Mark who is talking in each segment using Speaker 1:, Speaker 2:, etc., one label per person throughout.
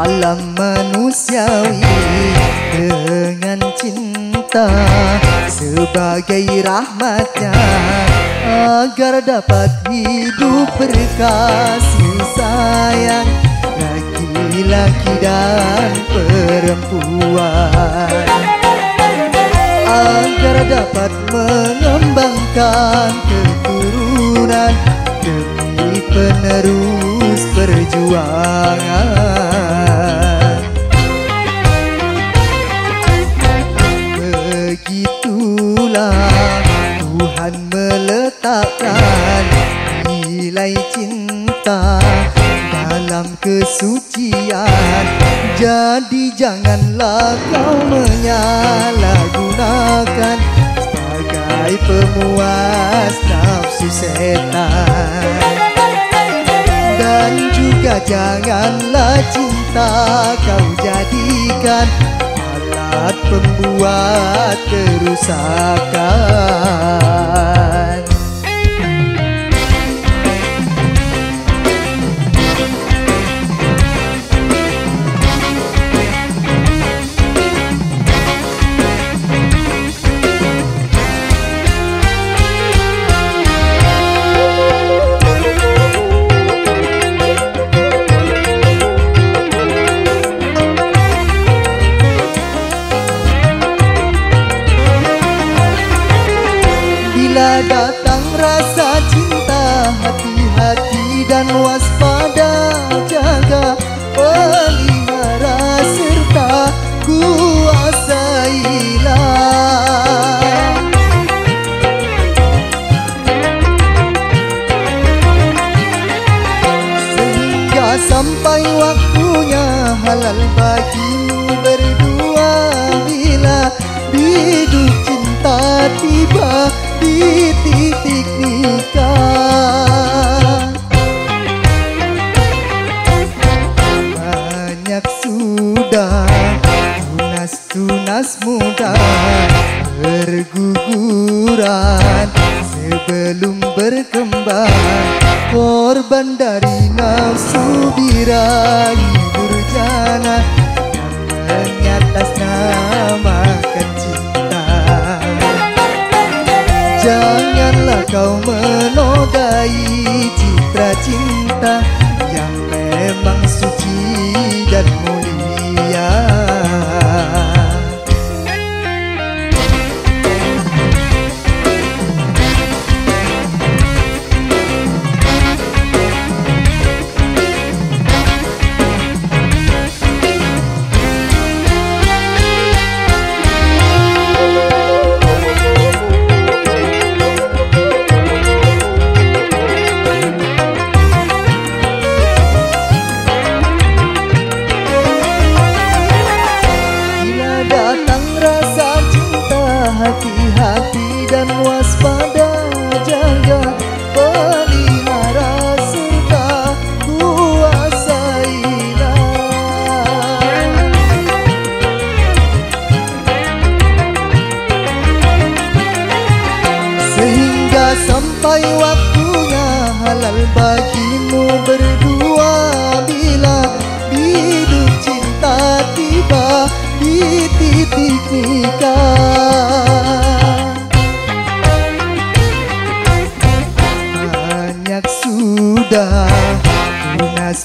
Speaker 1: Alam manusiawi dengan cinta sebagai rahmatnya agar dapat hidup berkasih sayang laki-laki dan perempuan. Agar dapat mengembangkan keturunan demi penerus perjuangan. Begitulah Tuhan meletakkan nilai cinta dalam kesucian. Jadi janganlah kau menyalahgunakan Sebagai pemuas nafsu setan. Dan juga janganlah cinta kau jadikan Alat pembuat kerusakan Bila datang rasa cinta Hati-hati dan waspada. Jaga, pelihara serta kuasailah. Sehingga sampai waktunya halal bagimu berdua. Bila biduk cinta tiba di titik nikah. Banyak sudah tunas-tunas muda berguguran sebelum berkembang. Korban dari nafsu birahi durjana kau menodai citra cinta yang memang suci dan mulia Hati-hati dan waspada. Jaga, pelihara serta kuasailah. Sehingga sampai waktunya halal bagimu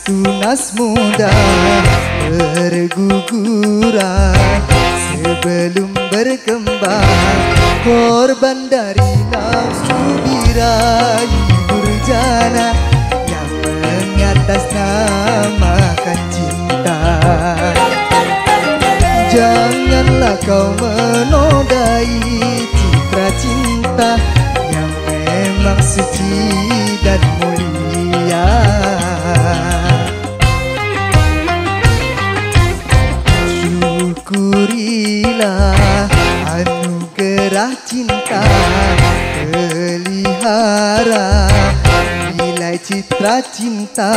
Speaker 1: tunas-tunas muda berguguran sebelum berkembang korban dari nafsu birahi durjana yang mengatasnamakan cinta. Janganlah kau menodai citra cinta yang memang suci dan mulia cinta pelihara nilai citra cinta